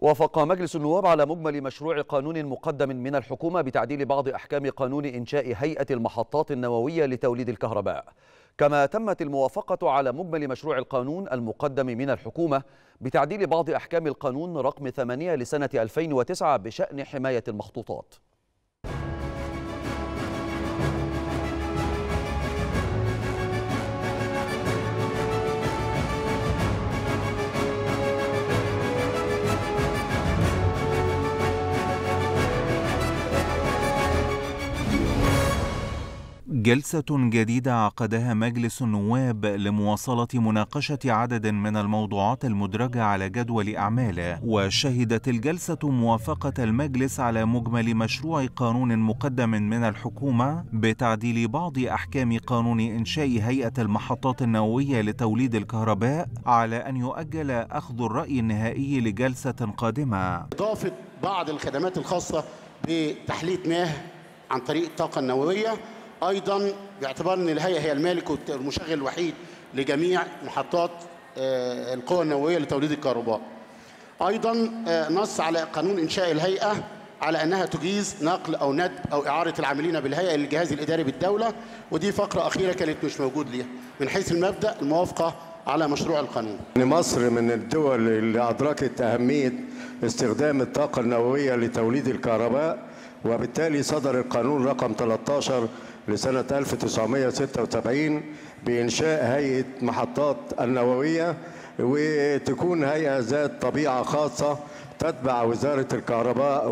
وافق مجلس النواب على مجمل مشروع قانون مقدم من الحكومة بتعديل بعض أحكام قانون إنشاء هيئة المحطات النووية لتوليد الكهرباء. كما تمت الموافقة على مجمل مشروع القانون المقدم من الحكومة بتعديل بعض أحكام القانون رقم 8 لسنة 2009 بشأن حماية المخطوطات. جلسة جديدة عقدها مجلس النواب لمواصلة مناقشة عدد من الموضوعات المدرجة على جدول أعماله، وشهدت الجلسة موافقة المجلس على مجمل مشروع قانون مقدم من الحكومة بتعديل بعض أحكام قانون إنشاء هيئة المحطات النووية لتوليد الكهرباء على أن يؤجل أخذ الرأي النهائي لجلسة قادمة. إضافة بعض الخدمات الخاصة بتحلية مياه عن طريق الطاقة النووية أيضا باعتبار إن الهيئة هي المالك والمشغل الوحيد لجميع محطات القوى النووية لتوليد الكهرباء. أيضا نص على قانون إنشاء الهيئة على أنها تجيز نقل أو ندب أو إعارة العاملين بالهيئة للجهاز الإداري بالدولة ودي فقرة أخيرة كانت مش موجود ليها. من حيث المبدأ الموافقة على مشروع القانون. مصر من الدول اللي أدركت أهمية استخدام الطاقة النووية لتوليد الكهرباء وبالتالي صدر القانون رقم 13 لسنة 1976 بإنشاء هيئة محطات النووية وتكون هيئة ذات طبيعة خاصة تتبع وزارة الكهرباء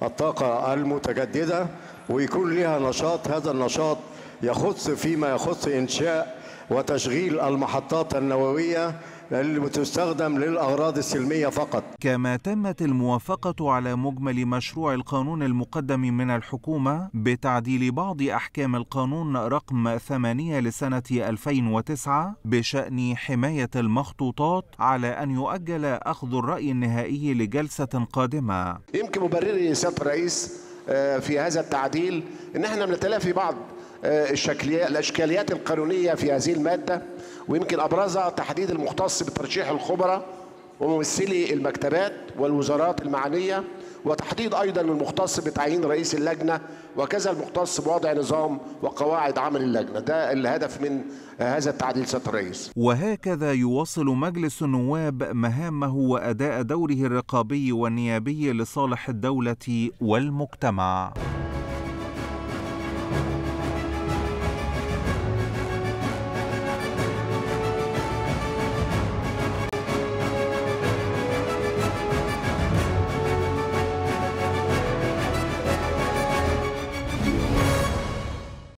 والطاقة المتجددة ويكون لها نشاط. هذا النشاط يخص فيما يخص إنشاء وتشغيل المحطات النووية اللي بتستخدم للأغراض السلمية فقط. كما تمت الموافقة على مجمل مشروع القانون المقدم من الحكومة بتعديل بعض أحكام القانون رقم 8 لسنة 2009 بشأن حماية المخطوطات على أن يؤجل أخذ الرأي النهائي لجلسة قادمة. يمكن مبرري سيادة الرئيس في هذا التعديل إن إحنا بنتلافي بعض الأشكاليات القانونية في هذه المادة ويمكن أبرزها تحديد المختص بترشيح الخبراء وممثلي المكتبات والوزارات المعنية وتحديد أيضا المختص بتعيين رئيس اللجنة وكذا المختص بوضع نظام وقواعد عمل اللجنة. ده الهدف من هذا التعديل سيادة الرئيس. وهكذا يواصل مجلس النواب مهامه وأداء دوره الرقابي والنيابي لصالح الدولة والمجتمع.